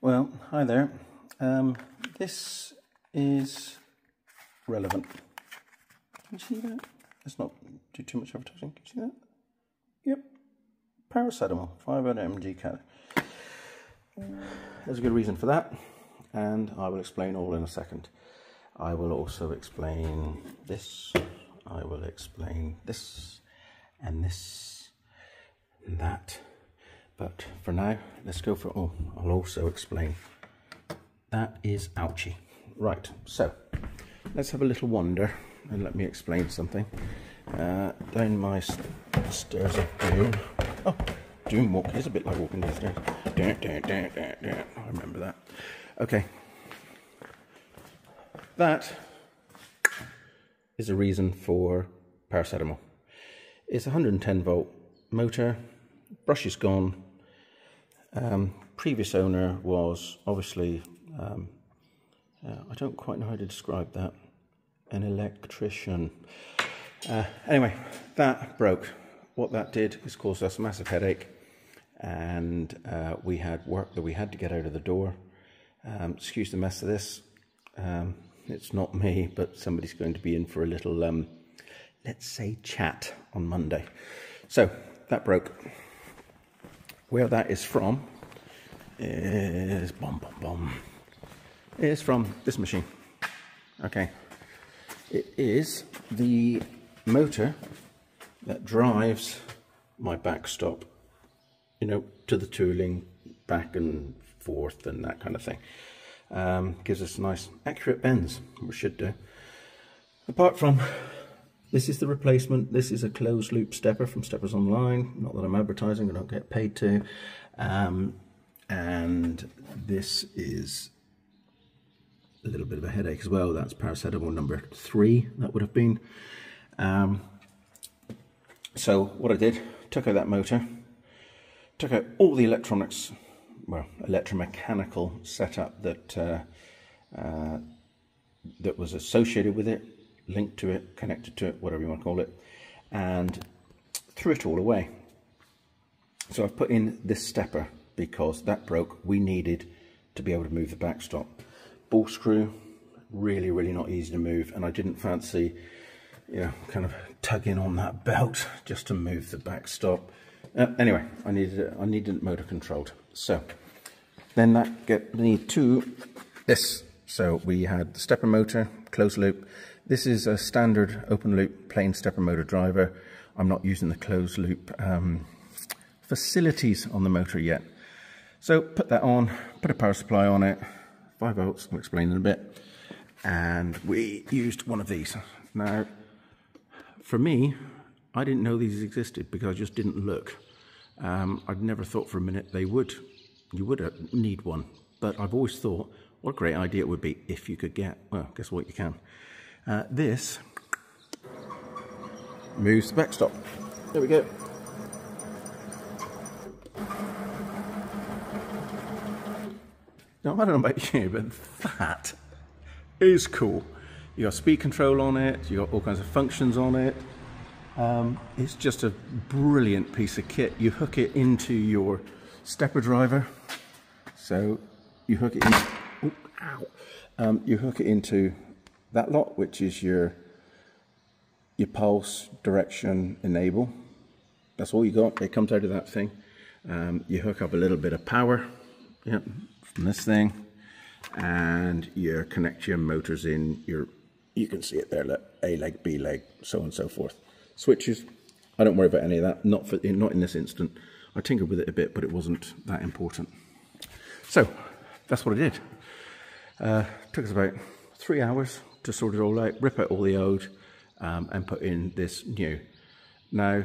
Well, hi there. Um, this is relevant. Can you see that? Let's not do too much advertising. Can you see that? Yep. Paracetamol, 500 mg cal. There's a good reason for that, and I will explain all in a second. I will also explain this. I will explain this and this and that. But for now, let's go for, oh, I'll also explain. That is ouchy. Right, so let's have a little wander and let me explain something. Uh, down my st stairs of doom. Oh, doom walk is a bit like walking down stairs. I remember that. Okay. That is a reason for paracetamol. It's a 110 volt motor, brush is gone, um, previous owner was obviously, um, uh, I don't quite know how to describe that, an electrician. Uh, anyway, that broke. What that did is caused us a massive headache, and uh, we had work that we had to get out of the door. Um, excuse the mess of this. Um, it's not me, but somebody's going to be in for a little, um, let's say, chat on Monday. So that broke. Where that is from is bom bom bom. Is from this machine. Okay. It is the motor that drives my backstop, you know, to the tooling, back and forth and that kind of thing. Um, gives us nice accurate bends, we should do. Apart from this is the replacement. This is a closed loop stepper from Steppers Online. Not that I'm advertising, I don't get paid to. Um, and this is a little bit of a headache as well. That's paracetamol number three, that would have been. Um, so what I did, took out that motor, took out all the electronics, well, electromechanical setup that uh, uh, that was associated with it, linked to it, connected to it, whatever you want to call it, and threw it all away. So I've put in this stepper because that broke. We needed to be able to move the backstop. Ball screw, really, really not easy to move, and I didn't fancy, you know, kind of tugging on that belt just to move the backstop. Uh, anyway, I needed I needed motor controlled. So then that get me to this. So we had the stepper motor, closed loop, this is a standard open loop plain stepper motor driver. I'm not using the closed loop um, facilities on the motor yet. So put that on, put a power supply on it, 5 volts, I'll explain in a bit. And we used one of these. Now, for me, I didn't know these existed because I just didn't look. Um, I'd never thought for a minute they would, you would uh, need one. But I've always thought, what a great idea it would be if you could get, well, guess what, you can. Uh, this moves the backstop. There we go. Now, I don't know about you, but that is cool. You got speed control on it, you got all kinds of functions on it. Um, it's just a brilliant piece of kit. You hook it into your stepper driver. So you hook it in, oh, ow. Um, you hook it into that lot, which is your your pulse, direction, enable. That's all you got. It comes out of that thing. Um, you hook up a little bit of power yep, from this thing, and you connect your motors in. Your you can see it there, A leg, B leg, so on and so forth. Switches. I don't worry about any of that. Not for not in this instant. I tinkered with it a bit, but it wasn't that important. So that's what I did. Uh, took us about three hours to sort it all out, rip out all the old um, and put in this new. Now,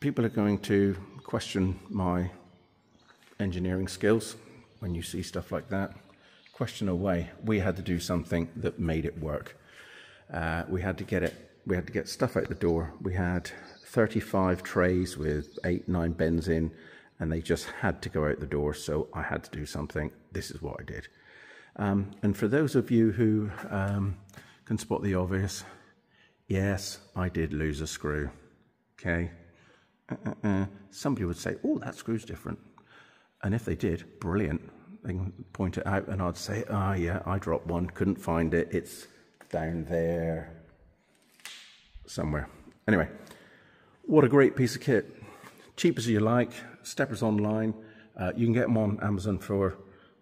people are going to question my engineering skills when you see stuff like that. Question away. We had to do something that made it work. Uh, we had to get it. We had to get stuff out the door. We had 35 trays with eight, nine bends in, and they just had to go out the door. So I had to do something. This is what I did. Um, and for those of you who um, can spot the obvious, yes, I did lose a screw. Okay. Uh, uh, uh. Somebody would say, oh, that screw's different. And if they did, brilliant. they can point it out and I'd say, ah, oh, yeah, I dropped one, couldn't find it. It's down there somewhere. Anyway, what a great piece of kit. Cheap as you like, Steppers Online. Uh, you can get them on Amazon for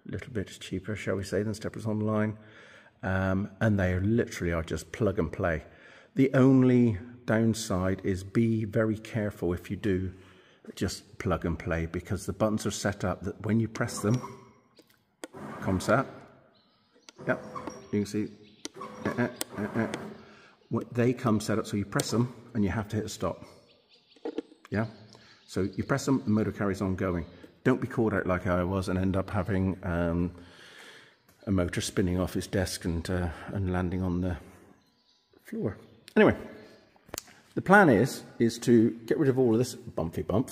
little bit cheaper, shall we say, than Steppers Online. Um, and they literally are just plug and play. The only downside is be very careful if you do just plug and play because the buttons are set up that when you press them, ComSat, yep, you can see, uh, they come set up so you press them and you have to hit a stop. Yeah? So you press them, the motor carries on going. Don't be caught out like I was and end up having um, a motor spinning off his desk and, uh, and landing on the floor. Anyway, the plan is, is to get rid of all of this bumpy bump.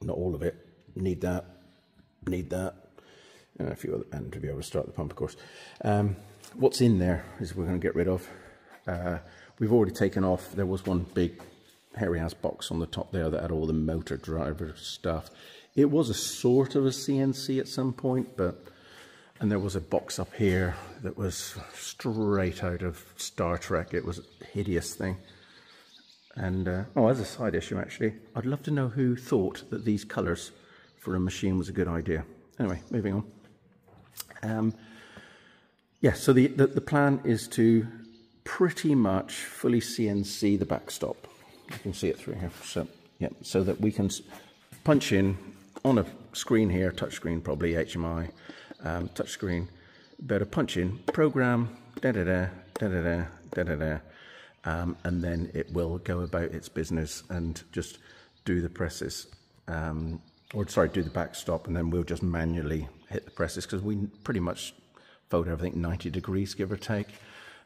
Not all of it. Need that. Need that. And a few other, and to be able to start the pump, of course. Um, what's in there is we're going to get rid of. Uh, we've already taken off. There was one big hairy ass box on the top there that had all the motor driver stuff. It was a sort of a CNC at some point, but and there was a box up here that was straight out of Star Trek. It was a hideous thing. And, uh, oh, as a side issue, actually, I'd love to know who thought that these colours for a machine was a good idea. Anyway, moving on. Um, yeah, so the, the, the plan is to pretty much fully CNC the backstop. You can see it through here. So, yeah, so that we can punch in on a screen here, touch screen probably, HMI, um, touch screen, better punch in, program, da-da-da, da-da-da, da-da-da, um, and then it will go about its business and just do the presses, um, or sorry, do the backstop, and then we'll just manually hit the presses because we pretty much fold everything 90 degrees, give or take.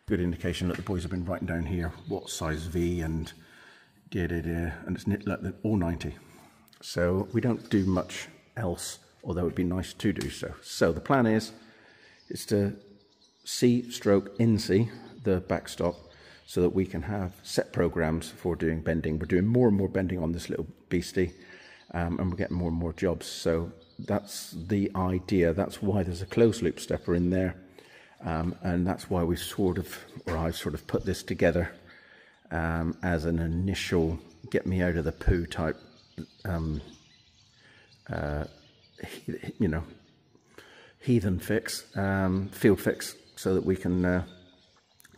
Good indication that the boys have been writing down here what size V and da da da, and it's like all 90. So we don't do much else, although it'd be nice to do so. So the plan is, is to C stroke NC the backstop so that we can have set programs for doing bending. We're doing more and more bending on this little beastie um, and we're getting more and more jobs. So that's the idea. That's why there's a closed loop stepper in there. Um, and that's why we sort of, or I've sort of put this together um, as an initial get me out of the poo type, um, uh, you know, heathen fix, um, field fix, so that we can uh,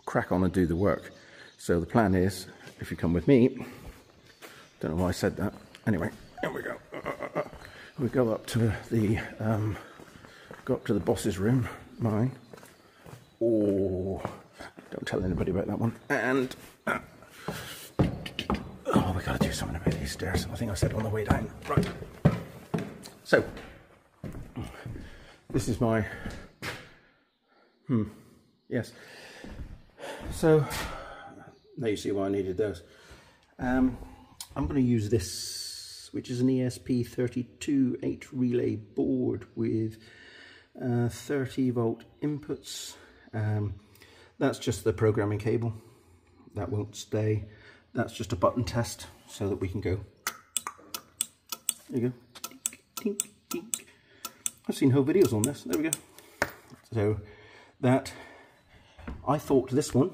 crack on and do the work. So the plan is, if you come with me, don't know why I said that. Anyway, here we go. We go up to the um, go up to the boss's room, mine. Oh, don't tell anybody about that one. And uh, we gotta do something about these stairs. I think I said on the way down. Right. So this is my hmm. Yes. So now you see why I needed those. Um, I'm going to use this, which is an ESP32 8 relay board with uh, 30 volt inputs. Um, that's just the programming cable. That won't stay. That's just a button test so that we can go. There you go. Tink, tink. I've seen whole videos on this. There we go. So that, I thought this one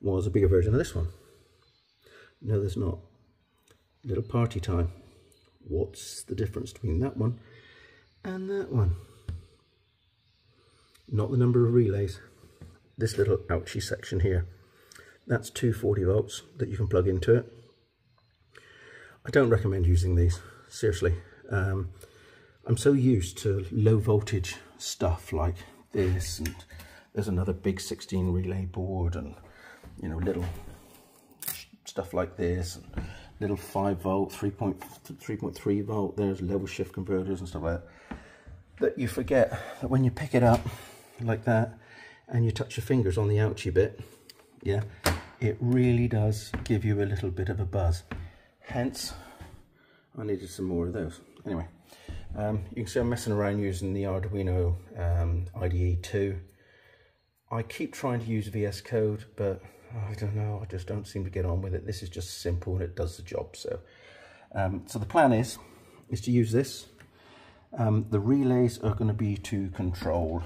was a bigger version of this one. No, there's not. Little party time. What's the difference between that one and that one? Not the number of relays. This little ouchy section here. That's 240 volts that you can plug into it. I don't recommend using these, seriously. Um, I'm so used to low voltage stuff like this and there's another big 16 relay board and you know, little stuff like this, little 5 volt, 3.3 volt, there's level shift converters and stuff like that, that you forget that when you pick it up like that and you touch your fingers on the ouchy bit, yeah, it really does give you a little bit of a buzz. Hence, I needed some more of those. Anyway, um, you can see I'm messing around using the Arduino um, IDE 2. I keep trying to use VS Code, but I don't know, I just don't seem to get on with it. This is just simple and it does the job. So, um, so the plan is, is to use this Um, the relays are going to be to control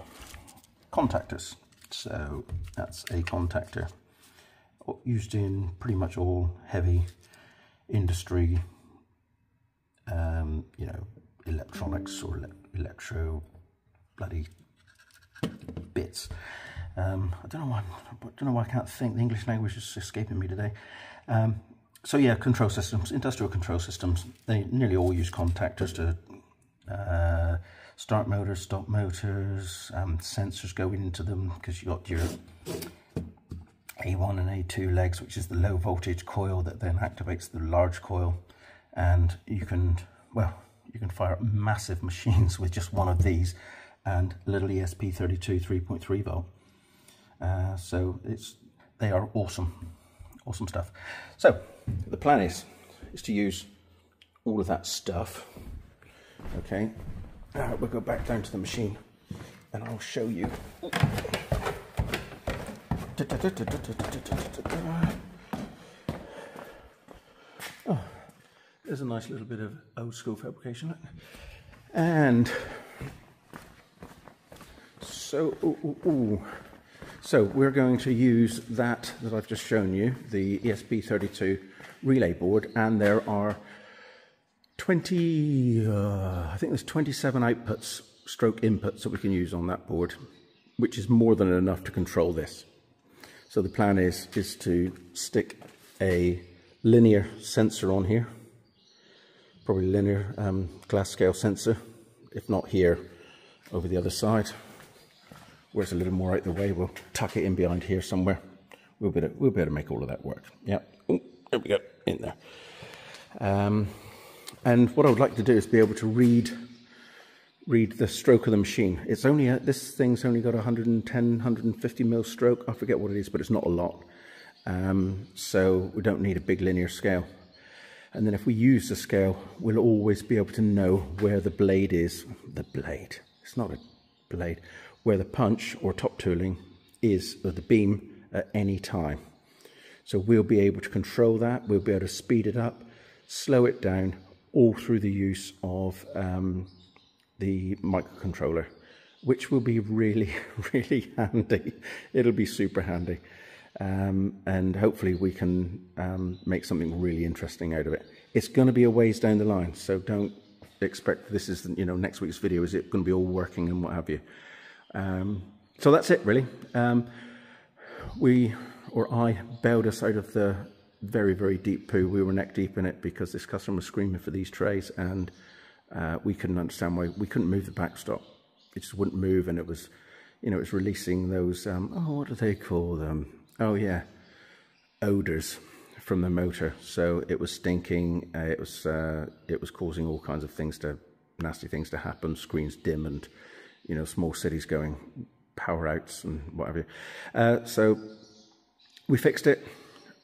contactors. So that's a contactor used in pretty much all heavy industry, um, you know, electronics or ele electro bloody bits. Um, I don't know why. I don't know why I can't think. The English language is escaping me today. Um, so yeah, control systems, industrial control systems. They nearly all use contactors to uh, start motors, stop motors, um, sensors go into them because you got your A1 and A2 legs, which is the low voltage coil that then activates the large coil. And you can, well, you can fire up massive machines with just one of these and little ESP32 3.3 volt. Uh, so it's they are awesome, awesome stuff. So the plan is is to use all of that stuff. Okay, now we'll go back down to the machine, and I'll show you. Oh, there's a nice little bit of old school fabrication. And so, ooh, ooh, ooh. so we're going to use that that I've just shown you, the ESP32 relay board, and there are 20, uh, I think there's 27 outputs, stroke inputs that we can use on that board, which is more than enough to control this. So the plan is, is to stick a linear sensor on here, probably linear um, glass scale sensor, if not here, over the other side. Where's a little more out of the way, we'll tuck it in behind here somewhere. We'll be able to, we'll be able to make all of that work. Yeah, there we go, in there. Um, and what I would like to do is be able to read read the stroke of the machine. It's only a, this thing's only got 110, 150 mil stroke. I forget what it is, but it's not a lot. Um, so we don't need a big linear scale. And then if we use the scale, we'll always be able to know where the blade is. The blade. It's not a blade. Where the punch or top tooling is, or the beam at any time. So we'll be able to control that. We'll be able to speed it up, slow it down, all through the use of um, the microcontroller, which will be really, really handy. It'll be super handy. Um, and hopefully we can um, make something really interesting out of it. It's going to be a ways down the line, so don't expect this is, you know, next week's video, is it going to be all working and what have you. Um, so that's it, really. Um, we, or I, bailed us out of the very, very deep poo. We were neck deep in it because this customer was screaming for these trays and uh, we couldn't understand why we couldn't move the backstop. It just wouldn't move, and it was, you know, it was releasing those. Um, oh, what do they call them? Oh yeah, odors from the motor. So it was stinking. Uh, it was uh, it was causing all kinds of things to nasty things to happen. Screens dim, and you know, small cities going power outs and whatever. Uh, so we fixed it.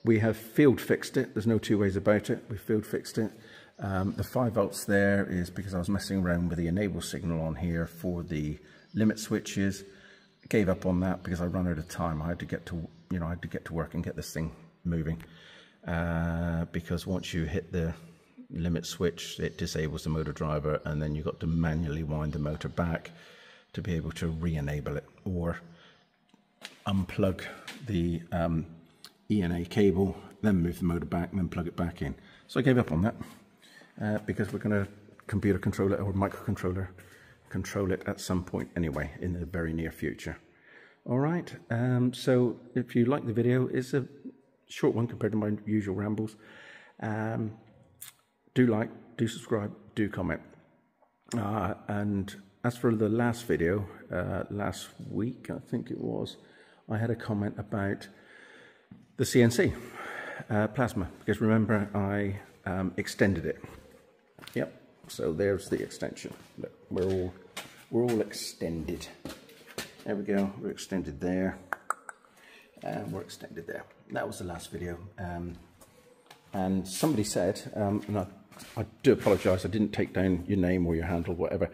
We have field fixed it. There's no two ways about it. We field fixed it. Um, the 5 volts there is because I was messing around with the enable signal on here for the limit switches. I Gave up on that because I ran out of time. I had to get to, you know, I had to get to work and get this thing moving. Uh, because once you hit the limit switch, it disables the motor driver and then you've got to manually wind the motor back to be able to re-enable it or unplug the um, ENA cable, then move the motor back and then plug it back in. So I gave up on that uh, because we're going to computer control it or microcontroller control it at some point anyway in the very near future. All right, um, so if you like the video, it's a short one compared to my usual rambles. Um, do like, do subscribe, do comment. Uh, and as for the last video, uh, last week, I think it was, I had a comment about the CNC uh, plasma because remember I um, extended it so there's the extension. Look, we're all, we're all extended. There we go, we're extended there. And we're extended there. That was the last video. Um, and somebody said, um, and I, I do apologise, I didn't take down your name or your handle, whatever.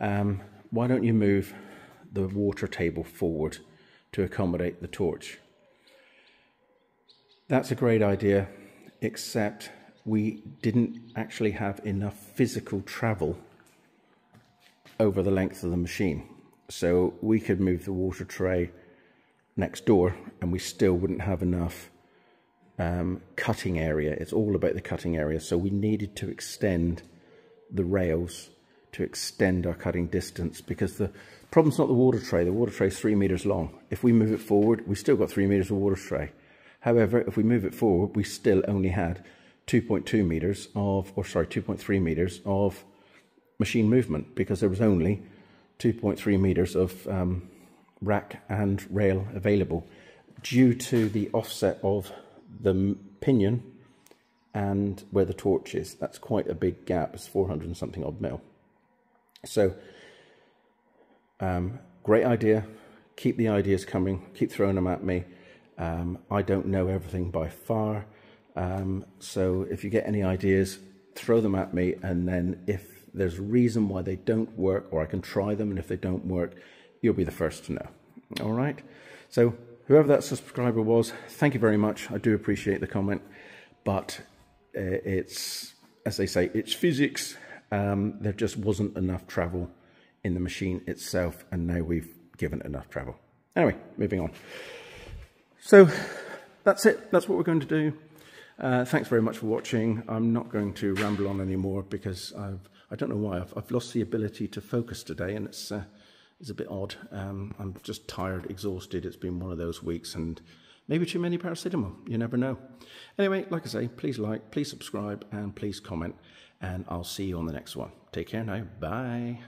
Um, why don't you move the water table forward to accommodate the torch? That's a great idea, except we didn't actually have enough physical travel over the length of the machine. So we could move the water tray next door and we still wouldn't have enough um, cutting area. It's all about the cutting area. So we needed to extend the rails to extend our cutting distance because the problem's not the water tray. The water tray is three meters long. If we move it forward, we still got three meters of water tray. However, if we move it forward, we still only had 2.2 meters of, or sorry, 2.3 meters of machine movement because there was only 2.3 meters of um, rack and rail available due to the offset of the pinion and where the torch is. That's quite a big gap. It's 400 and something odd mil. So, um, great idea. Keep the ideas coming. Keep throwing them at me. Um, I don't know everything by far. Um, so if you get any ideas, throw them at me. And then if there's a reason why they don't work or I can try them and if they don't work, you'll be the first to know. All right. So whoever that subscriber was, thank you very much. I do appreciate the comment, but uh, it's, as they say, it's physics. Um, there just wasn't enough travel in the machine itself, and now we've given it enough travel. Anyway, moving on. So that's it. That's what we're going to do. Uh, thanks very much for watching. I'm not going to ramble on anymore because I've, I don't know why. I've, I've lost the ability to focus today, and it's, uh, it's a bit odd. Um, I'm just tired, exhausted. It's been one of those weeks, and maybe too many paracetamol. You never know. Anyway, like I say, please like, please subscribe, and please comment, and I'll see you on the next one. Take care now. Bye.